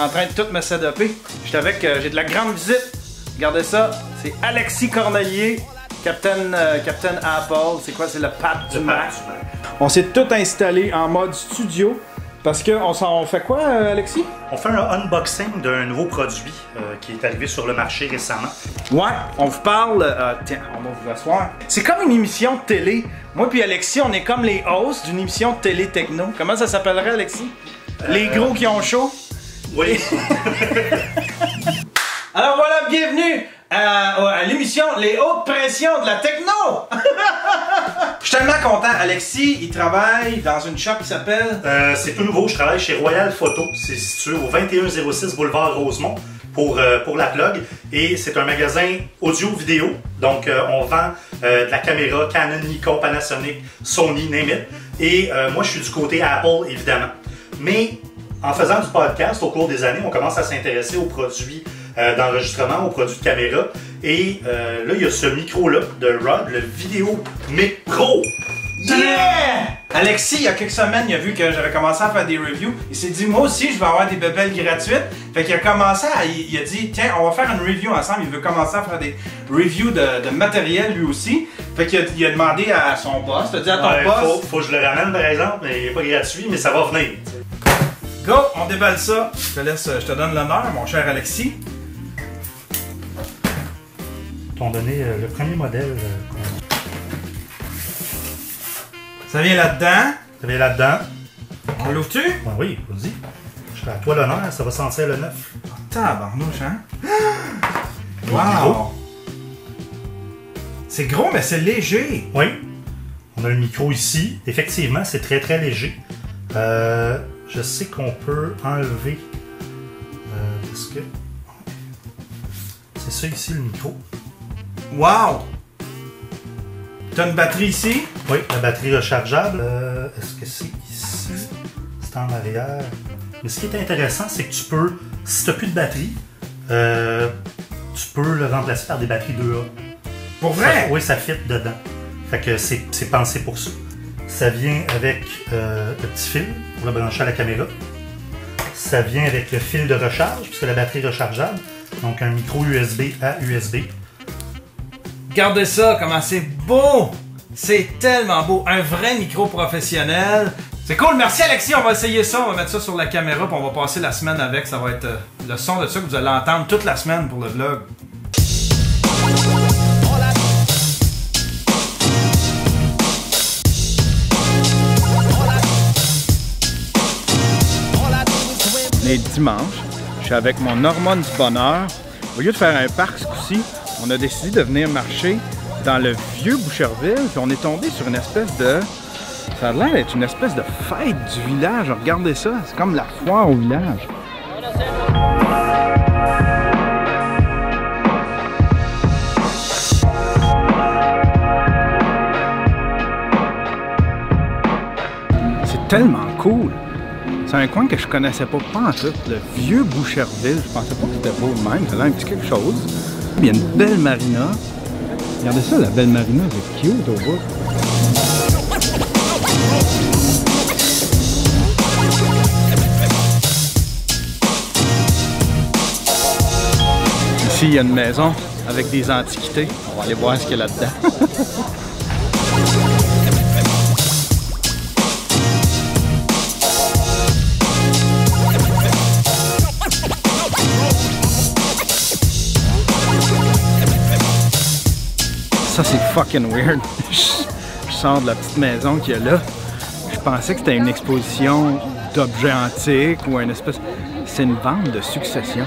En train de tout me setuper. J'étais avec, euh, j'ai de la grande visite. Regardez ça, c'est Alexis Cornelier, Captain, euh, Captain Apple. C'est quoi, c'est le pape du Mac? On s'est tout installé en mode studio. Parce que on, fait quoi, euh, Alexis? On fait un unboxing d'un nouveau produit euh, qui est arrivé sur le marché récemment. Ouais, on vous parle. euh, tiens, on va vous asseoir. C'est comme une émission de télé. Moi puis Alexis, on est comme les hosts d'une émission de télé techno. Comment ça s'appellerait, Alexis? Les gros qui ont chaud? Oui. Alors voilà, bienvenue à, à l'émission Les hautes pressions de la techno! Je suis tellement content. Alexis, il travaille dans une shop qui s'appelle? Euh, c'est tout nouveau, je travaille chez Royal Photo. C'est situé au 2106 boulevard Rosemont pour, euh, pour la plug. Et c'est un magasin audio-vidéo. Donc, euh, on vend euh, de la caméra Canon, Nikon, Panasonic, Sony, name it. Et euh, moi, je suis du côté Apple, évidemment. Mais en faisant du podcast au cours des années, on commence à s'intéresser aux produits euh, d'enregistrement, aux produits de caméra. Et euh, là, il y a ce micro-là de Rod, le Vidéo Mic Pro. Yeah! Alexis, il y a quelques semaines, il a vu que j'avais commencé à faire des reviews. Il s'est dit, moi aussi, je vais avoir des bébelles gratuites. Fait qu'il a commencé à. Il, a dit, tiens, on va faire une review ensemble. Il veut commencer à faire des reviews de, de matériel lui aussi. Fait qu'il a, il a demandé à son boss, il a dit à ton Ouais, boss, faut, faut que je le ramène par exemple, mais il n'est pas gratuit, mais ça va venir. Go, on déballe ça. Je te laisse, je te donne l'honneur, mon cher Alexis. T'ont donné euh, le premier modèle euh, Ça vient là-dedans. avait là-dedans. On l'ouvre-tu? Ben oui, vas-y. Je serai à toi l'honneur, ça va sentir le neuf. Tabarnouche, hein? Wow! C'est gros, mais c'est léger. Oui. On a le micro ici. Effectivement, c'est très très léger. Euh, je sais qu'on peut enlever. Euh, parce que. C'est ça ici le micro. Wow! T'as une batterie ici? Oui, la batterie rechargeable. Euh, Est-ce que c'est ici? C'est en arrière. Mais ce qui est intéressant, c'est que tu peux, si tu n'as plus de batterie, euh, tu peux le remplacer par des batteries 2A. Pour Ça- vrai? oui, ça fit dedans. Fait que c'est pensé pour ça. Ça vient avec euh, le petit fil pour le brancher à la caméra. Ça vient avec le fil de recharge, puisque la batterie est rechargeable. Donc un micro USB à USB. Regardez ça, comment c'est beau! C'est tellement beau. Un vrai micro professionnel. C'est cool. Merci Alexis. On va essayer ça. On va mettre ça sur la caméra. Puis on va passer la semaine avec. Ça va être euh, le son de ça que vous allez entendre toute la semaine pour le vlog. Les dimanches, je suis avec mon hormone du bonheur. Au lieu de faire un parc ce coup-ci, on a décidé de venir marcher dans le vieux Boucherville, on est tombé sur une espèce de. Ça a l'air d'être une espèce de fête du village. Regardez ça, c'est comme la foire au village. C'est tellement cool. C'est un coin que je connaissais pas, pas en tout. Le vieux Boucherville. Je pensais pas que c'était beau de même. Ça a un petit quelque chose. Il y a une belle marina. Regardez ça, la belle marina. C'est cute au bout. Ici, il y a une maison avec des antiquités. On va aller voir ce qu'il y a là-dedans. Ça, c'est fucking weird. Je, sors de la petite maison qu'il y a là. Je pensais que c'était une exposition d'objets antiques ou une espèce. C'est une vente de succession.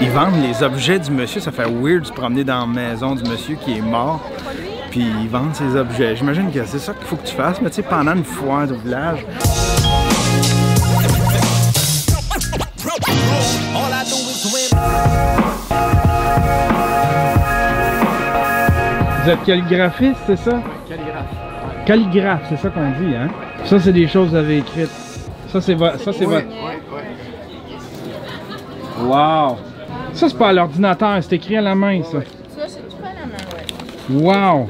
Ils vendent les objets du monsieur. Ça fait weird de se promener dans la maison du monsieur qui est mort. Puis ils vendent ses objets. J'imagine que c'est ça qu'il faut que tu fasses, mais tu sais, pendant une foire au village. Vous êtes calligraphiste, c'est ça? Calligraphe. Calligraphe, c'est ça qu'on dit, hein? Ça, c'est des choses que vous avez écrites. Ça, c'est votre. Ça, c'est votre. Wow! Ça, c'est pas à l'ordinateur, c'est écrit à la main, ça. Ça, c'est tout à la main, ouais. Wow!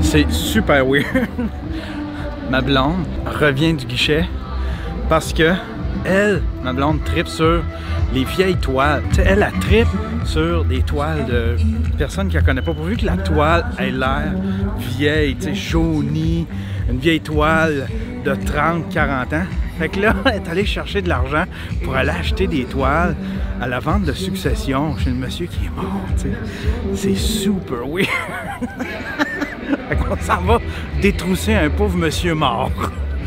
C'est super weird. Ma blonde revient du guichet parce que elle, ma blonde, tripe sur les vieilles toiles. Elle, a tripe sur des toiles de personnes qu'elle connaît pas. Pourvu que la toile ait l'air vieille, tu sais, jaunie, une vieille toile de 30, 40 ans. Fait que là, elle est allée chercher de l'argent pour aller acheter des toiles à la vente de succession chez le monsieur qui est mort. C'est super weird. fait qu'on s'en va détrousser un pauvre monsieur mort.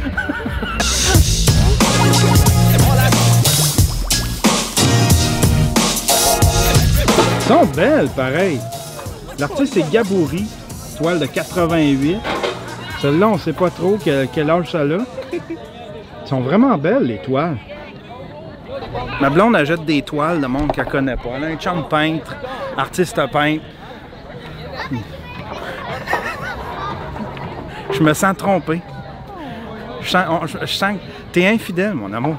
sont belles, pareil. L'artiste, c'est Gabouri, toile de 88. Celle-là, on sait pas trop quel, quel âge ça a. Elles sont vraiment belles, les toiles. Ma blonde, jette des toiles de monde qu'elle connaît pas. Elle a un chum peintre, artiste peintre. Je me sens trompé. Je sens, je- sens que infidèle, mon amour.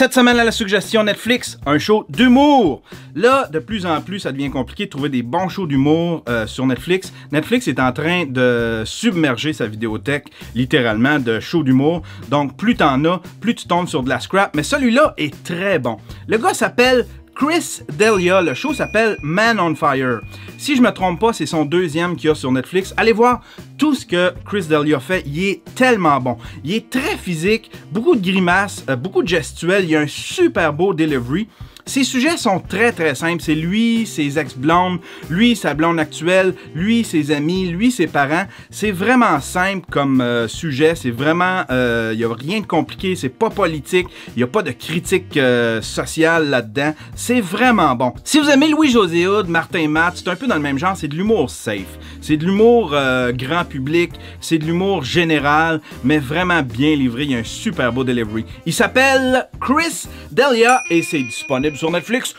Cette semaine à la suggestion Netflix, un show d'humour. Là, de plus en plus, ça devient compliqué de trouver des bons shows d'humour euh, sur Netflix. Netflix est en train de submerger sa vidéothèque, littéralement, de shows d'humour. Donc, plus t'en as, plus tu tombes sur de la scrap. Mais celui-là est très bon. Le gars s'appelle Chris Delia, le show s'appelle Man on Fire. Si je me trompe pas, c'est son deuxième qu'il y a sur Netflix. Allez voir tout ce que Chris Delia fait. Il est tellement bon. Il est très physique, beaucoup de grimaces, euh, beaucoup de gestuels. Il a un super beau delivery. Ses sujets sont très très simples. C'est lui, ses ex-blondes, lui, sa blonde actuelle, lui, ses amis, lui, ses parents. C'est vraiment simple comme euh, sujet. C'est vraiment, il n'y a rien de compliqué. C'est pas politique. Il n'y a pas de critique euh, sociale là-dedans. C'est vraiment bon. Si vous aimez Louis-José Hood, Martin Matt, c'est un peu dans le même genre. C'est de l'humour safe. C'est de l'humour euh, grand public. C'est de l'humour général, mais vraiment bien livré. Il y a un super beau delivery. Il s'appelle Chris Delia et c'est disponible sur Netflix.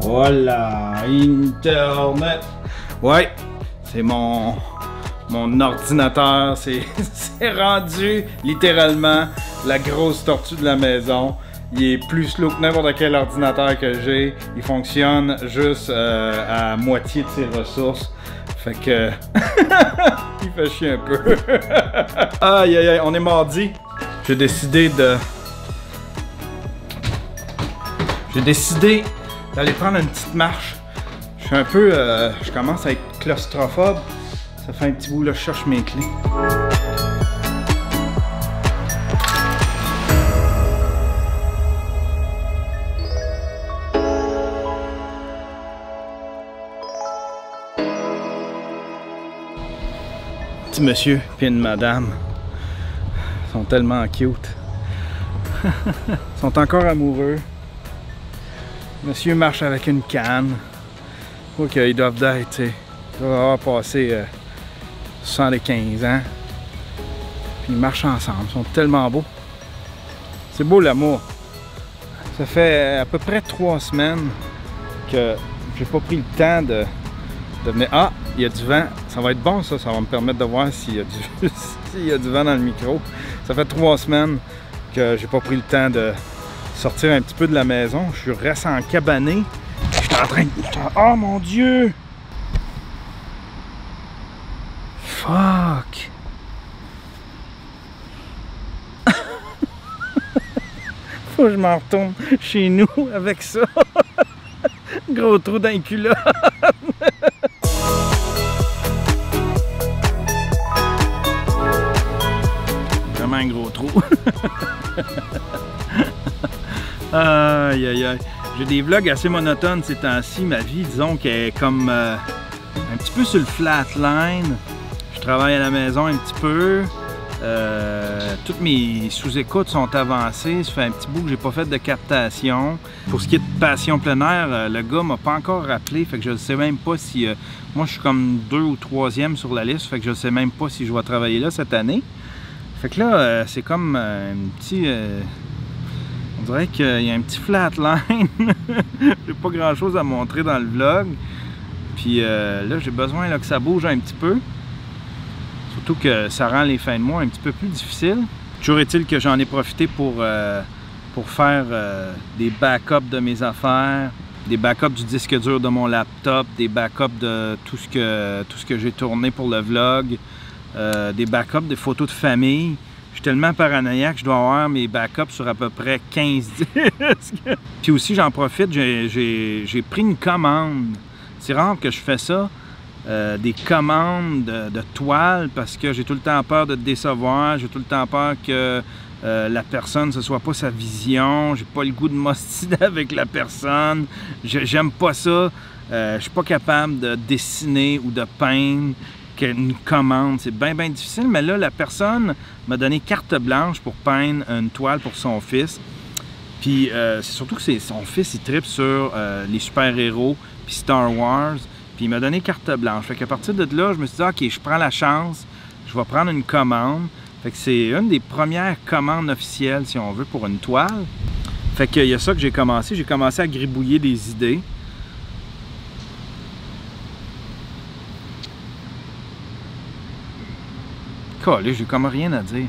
Voilà, Internet. Ouais, c'est mon mon ordinateur, c'est c'est rendu littéralement la grosse tortue de la maison. Il est plus slow que n'importe quel ordinateur que j'ai. Il fonctionne juste euh, à moitié de ses ressources. Fait que. il fait chier un peu. aïe aïe aïe, on est mardi. J'ai décidé de. J'ai décidé d'aller prendre une petite marche. Je suis un peu. euh, je commence à être claustrophobe. Ça fait un petit bout là, je cherche mes clés. Petit monsieur puis une madame Ils sont tellement cute. Ils sont encore amoureux. Monsieur marche avec une canne. Crois qu'ils doivent d'être, ils doivent avoir passé euh, 75 ans. Puis ils marchent ensemble. Ils sont tellement beaux. C'est beau l'amour. Ça fait à peu près trois semaines que j'ai pas pris le temps de, de venir. Ah, il y a du vent. Ça va être bon ça, ça va me permettre de voir s'il y a du, y a du vent dans le micro. Ça fait trois semaines que j'ai pas pris le temps de sortir un petit peu de la maison. Je suis resté en cabané. J'étais en train de. Oh mon dieu! Fuck! Faut que je m'en retourne chez nous avec ça. Gros trou dans les aïe aïe aïe. J'ai des vlogs assez monotones ces temps-ci. Ma vie, disons qu'elle est comme euh, un petit peu sur le flatline. Je travaille à la maison un petit peu. Euh, toutes mes sous-écoutes sont avancées. Ça fait un petit bout que j'ai pas fait de captation. Pour ce qui est de Passion plein air, euh, le gars m'a pas encore rappelé. Fait que je ne sais même pas si. moi, je suis comme deux ou troisième sur la liste. Fait que je sais même pas si je vais travailler là cette année. Fait que là, euh, c'est comme euh, un petit. euh, on dirait qu'il y a un petit flatline. j'ai pas grand chose à montrer dans le vlog. Puis là, j'ai besoin que ça bouge un petit peu. Surtout que ça rend les fins de mois un petit peu plus difficiles. Toujours est-il que j'en ai profité pour pour faire des backups de mes affaires, des backups du disque dur de mon laptop, des backups de tout ce que, tout ce que j'ai tourné pour le vlog, euh, des backups des photos de famille. Je suis tellement paranoïaque que je dois avoir mes backups sur à peu près 15 disques. Puis aussi, j'en profite, j'ai pris une commande. C'est rare que je fais ça. Euh, des commandes de, toiles parce que j'ai tout le temps peur de te décevoir, j'ai tout le temps peur que euh, la personne, ce soit pas sa vision, j'ai pas le goût de m'ostiner avec la personne, j'aime pas ça, euh, je suis pas capable de dessiner ou de peindre une commande, c'est bien bien difficile, mais là la personne m'a donné carte blanche pour peindre une toile pour son fils. Puis c'est surtout que son fils il tripe sur les super-héros puis Star Wars. Puis il m'a donné carte blanche. Fait qu'à partir de là, je me suis dit, OK, je prends la chance, je vais prendre une commande. Fait que c'est une des premières commandes officielles, si on veut, pour une toile. Fait qu'il y a ça que j'ai commencé. J'ai commencé à gribouiller des idées. Collé, j'ai comme rien à dire.